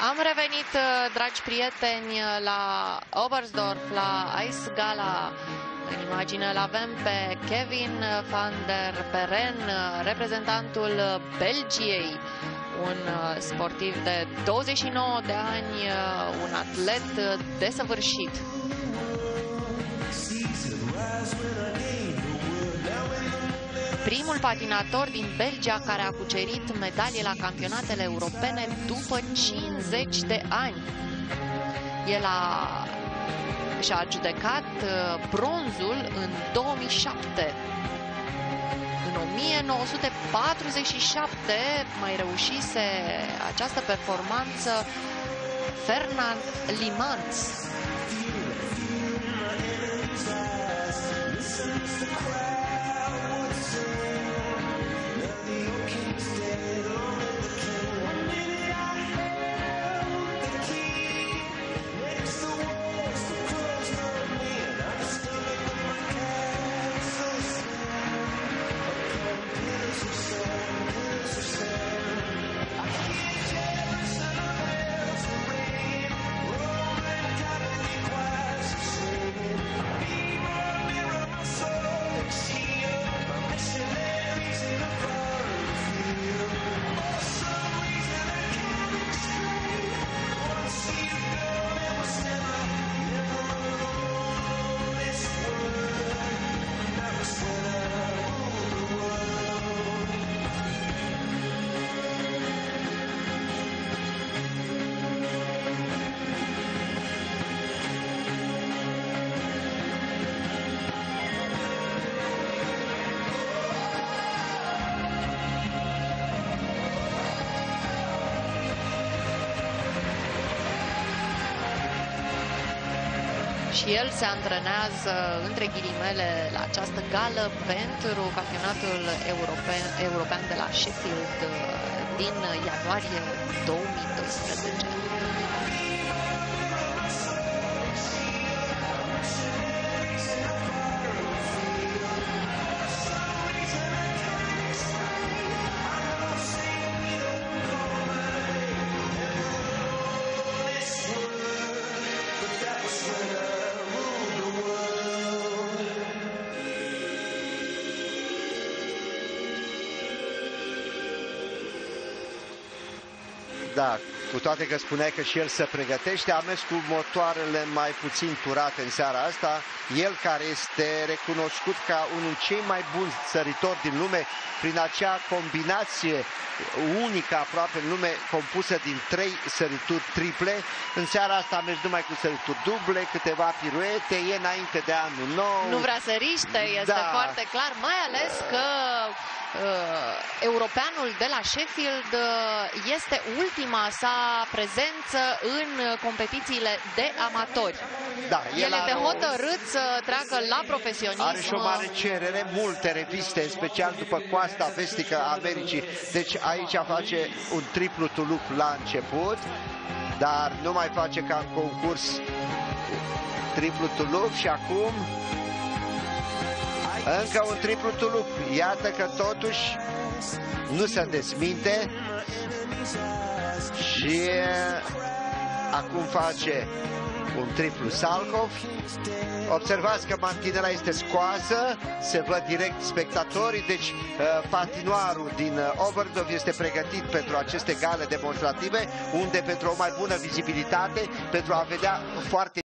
Am revenit, dragi prieteni, la Oberstdorf, la Ice Gala. În imagine îl avem pe Kevin van der Beren, reprezentantul Belgiei, un sportiv de 29 de ani, un atlet desăvârșit. Primul patinator din Belgia care a cucerit medalie la campionatele europene după 50 de ani. El a și-a adjudecat bronzul în 2007. În 1947 mai reușise această performanță Fernand Limans. Și el se antrenează, între ghilimele, la această gală pentru campionatul european, european de la Sheffield uh, din ianuarie 2012. Da, cu toate că spuneai că și el se pregătește, a mers cu motoarele mai puțin turate în seara asta. El care este recunoscut ca unul cei mai buni săritori din lume prin acea combinație unică aproape în lume compusă din trei sărituri triple. În seara asta a mers numai cu sărituri duble, câteva piruete, e înainte de anul nou. Nu vrea să riște, este da. foarte clar, mai ales că uh, europeanul de la Sheffield uh, este ultima sa prezență în competițiile de amatori. Da, el, el este hotărât să treacă la profesionism. Are și o mare cerere, multe reviste, special după coasta vestică a Americii. Deci aici face un triplu tulup la început, dar nu mai face ca în concurs triplu tulup și acum încă un triplu tulup. Iată că totuși nu se desminte și acum face un triplu Salkov. Observați că mantinela este scoasă, se văd direct spectatorii, deci uh, patinoarul din uh, Oberdorf este pregătit pentru aceste gale demonstrative, unde pentru o mai bună vizibilitate, pentru a vedea foarte